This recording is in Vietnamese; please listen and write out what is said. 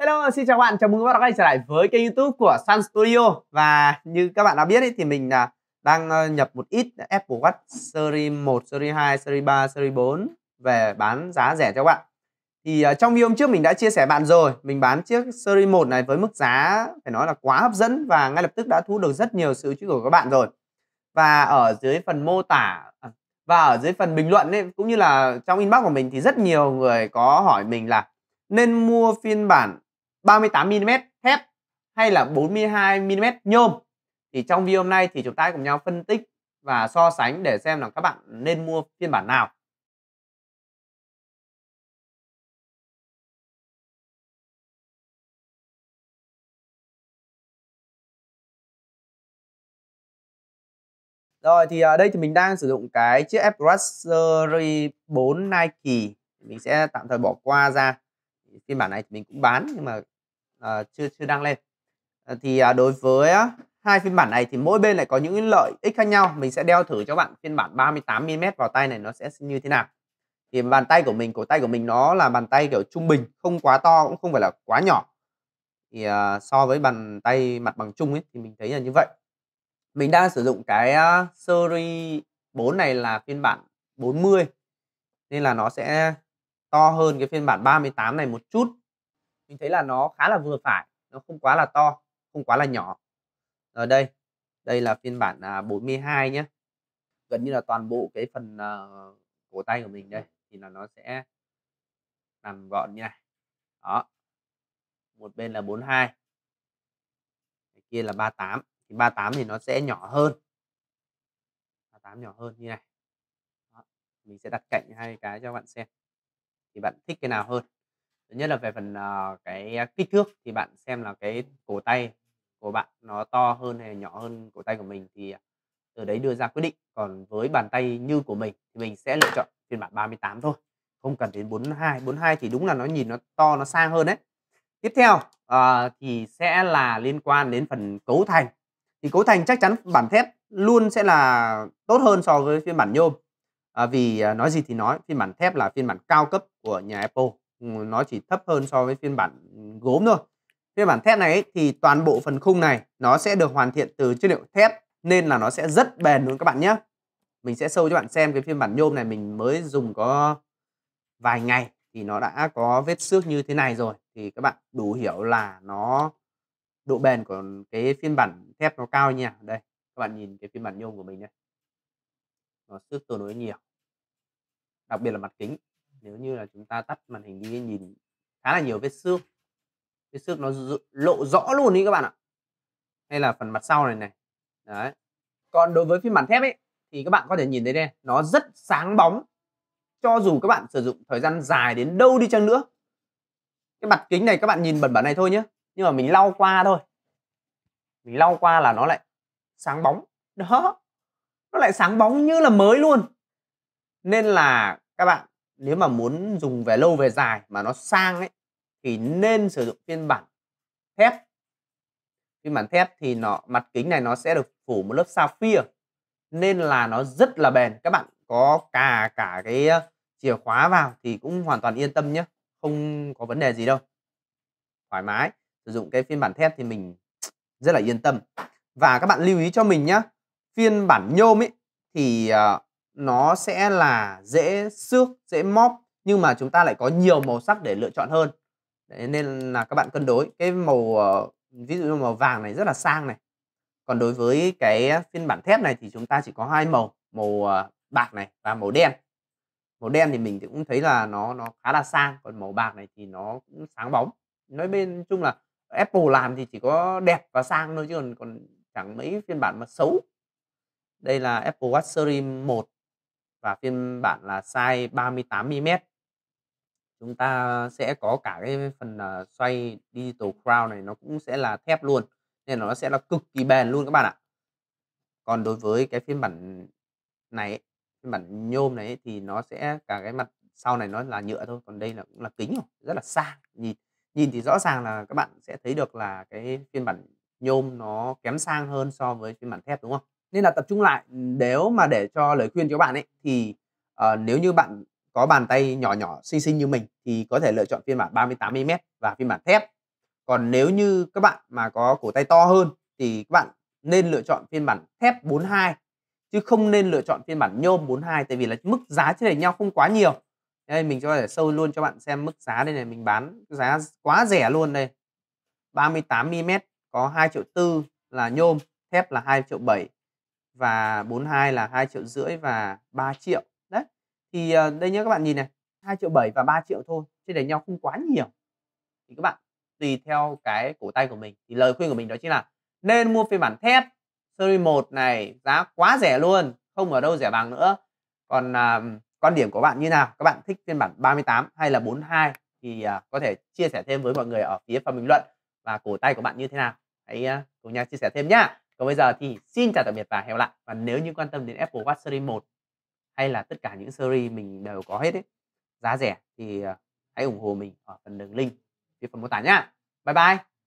Hello, xin chào các bạn, chào mừng các bạn đã quay trở lại với kênh youtube của Sun Studio. Và như các bạn đã biết ấy, thì mình là đang ờ, nhập một ít Apple Watch Series 1, Series 2, Series 3, Series 4 về bán giá rẻ cho các bạn. Thì uh, trong video hôm trước mình đã chia sẻ bạn rồi Mình bán chiếc Series 1 này với mức giá phải nói là quá hấp dẫn Và ngay lập tức đã thu được rất nhiều sự chú ý của các bạn rồi. Và ở dưới phần mô tả à, và ở dưới phần bình luận ấy, cũng như là trong inbox của mình thì rất nhiều người có hỏi mình là nên mua phiên bản 38mm thép hay là 42mm nhôm. Thì trong video hôm nay thì chúng ta cùng nhau phân tích và so sánh để xem là các bạn nên mua phiên bản nào. Rồi, thì ở đây thì mình đang sử dụng cái chiếc Apple Watch 4 Nike. Mình sẽ tạm thời bỏ qua ra. Phiên bản này thì mình cũng bán, nhưng mà Ờ, chưa chưa đăng lên. Ờ, thì à, đối với hai phiên bản này thì mỗi bên lại có những lợi ích khác nhau. Mình sẽ đeo thử cho bạn phiên bản 38 mm vào tay này nó sẽ như thế nào. Thì bàn tay của mình cổ tay của mình nó là bàn tay kiểu trung bình không quá to cũng không phải là quá nhỏ. Thì uh, so với bàn tay mặt bằng chung ấy thì mình thấy là như vậy. Mình đang sử dụng cái uh, series 4 này là phiên bản 40 nên là nó sẽ to hơn cái phiên bản 38 này một chút mình thấy là nó khá là vừa phải nó không quá là to không quá là nhỏ. Ở đây đây là phiên bản à, 42 nhé gần như là toàn bộ cái phần uh, cổ tay của mình đây thì là nó sẽ nằm gọn như này đó. Một bên là 42 cái kia là 38 thì 38 thì nó sẽ nhỏ hơn. 38 nhỏ hơn như này. Đó. mình sẽ đặt cạnh hai cái cho bạn xem. Thì bạn thích cái nào hơn? Thứ nhất là về phần uh, cái ờ, kích thước thì bạn xem là cái cổ tay của bạn nó to hơn hay nhỏ hơn cổ tay của mình thì ờ, từ đấy đưa ra quyết định. Còn với bàn tay như của mình thì mình sẽ lựa chọn phiên bản 38 thôi không cần đến 42 42 thì đúng là nó nhìn nó to nó sang hơn đấy. Tiếp theo uh, thì sẽ là liên quan đến phần cấu thành. Thì cấu thành chắc chắn bản thép luôn sẽ là tốt hơn so với phiên bản nhôm. À, vì à, nói gì thì nói phiên bản thép là phiên bản cao cấp của nhà Apple nó chỉ thấp hơn so với phiên bản gốm thôi. Phiên bản thép này ấy, thì toàn bộ phần khung này nó sẽ được hoàn thiện từ chất liệu thép nên là nó sẽ rất bền luôn các bạn nhé. Mình sẽ sâu cho bạn xem cái phiên bản nhôm này mình mới dùng có vài ngày thì nó đã có vết xước như thế này rồi. Thì các bạn đủ hiểu là nó độ bền của cái phiên bản thép nó cao nha đây các bạn nhìn cái phiên bản nhôm của mình đây nó xước tương đối nhiều đặc biệt là mặt kính nếu như là chúng ta tắt màn hình đi, nhìn khá là nhiều vết xước. Vết xước nó lộ rõ luôn đi các bạn ạ. Hay là phần mặt sau này này. Đấy. Còn đối với phiên bản thép ấy, thì các bạn có thể nhìn thấy đây, nó rất sáng bóng. Cho dù các bạn sử dụng thời gian dài đến đâu đi chăng nữa. Cái mặt kính này các bạn nhìn bẩn bẩn này thôi nhé nhưng mà mình lau qua thôi. Mình lau qua là nó lại sáng bóng. Đó. Nó lại sáng bóng như là mới luôn. Nên là các bạn nếu mà muốn dùng về lâu về dài mà nó sang ấy thì nên sử dụng phiên bản thép. Phiên bản thép thì nó mặt kính này nó sẽ được phủ một lớp sapphire nên là nó rất là bền. Các bạn có cả cả cái ờ, chìa khóa vào thì cũng hoàn toàn yên tâm nhé không có vấn đề gì đâu. Thoải mái sử dụng cái phiên bản thép thì mình rất là yên tâm. Và các bạn lưu ý cho mình nhé phiên bản nhôm ấy thì uh, nó sẽ là dễ xước dễ móp nhưng mà chúng ta lại có nhiều màu sắc để lựa chọn hơn. Đấy, nên là các bạn cân đối. Cái màu ờ, ví dụ như màu vàng này rất là sang này. Còn đối với cái phiên bản thép này thì chúng ta chỉ có hai màu màu ờ, bạc này và màu đen. Màu đen thì mình cũng thấy là nó nó khá là sang còn màu bạc này thì nó cũng sáng bóng. Nói bên chung là Apple làm thì chỉ có đẹp và sang thôi chứ còn còn chẳng mấy phiên bản mà xấu. Đây là Apple Watch Series 1 và phiên bản là size 38mm chúng ta sẽ có cả cái phần uh, xoay digital crown này nó cũng sẽ là thép luôn nên nó sẽ là cực kỳ bền luôn các bạn ạ. Còn đối với cái phiên bản này phiên bản nhôm này thì nó sẽ cả cái mặt sau này nó là nhựa thôi còn đây là cũng là kính rồi rất là sang nhìn nhìn thì rõ ràng là các bạn sẽ thấy được là cái phiên bản nhôm nó kém sang hơn so với phiên bản thép đúng không? Nên là tập trung lại ừ, nếu mà để cho lời khuyên cho các bạn ấy thì uh, nếu như bạn có bàn tay nhỏ nhỏ xinh xinh như mình thì có thể lựa chọn phiên bản 38 mm và phiên bản thép. Còn nếu như các bạn mà có cổ tay to hơn thì các bạn nên lựa chọn phiên bản thép 42 chứ không nên lựa chọn phiên bản nhôm 42 tại vì là mức giá trên lệch nhau không quá nhiều. Đây mình cho thể sâu luôn cho bạn xem mức giá đây này mình bán giá quá rẻ luôn đây. 38 mm có 2 triệu tư là nhôm thép là 2 triệu 7 và 42 là 2 triệu rưỡi và 3 triệu. Đấy thì ờ, đây nhớ các bạn nhìn này 2 triệu 7 và 3 triệu thôi trên lệch nhau không quá nhiều. Thì các bạn tùy theo cái cổ tay của mình. Thì lời khuyên của mình đó chính là nên mua phiên bản thép. Series 1 này giá quá rẻ luôn không ở đâu rẻ bằng nữa. Còn uh, quan điểm của bạn như nào? Các bạn thích phiên bản 38 hay là 42 thì uh, có thể chia sẻ thêm với mọi người ở phía phần bình luận và cổ tay của bạn như thế nào. Hãy uh, cùng nhau chia sẻ thêm nhá còn bây giờ thì xin chào tạm biệt và hẹn gặp lại. Và nếu như quan tâm đến Apple Watch Series 1 hay là tất cả những series mình đều có hết ấy, giá rẻ thì ờ, hãy ủng hộ mình ở phần đường link phía phần mô tả nhá. Bye bye!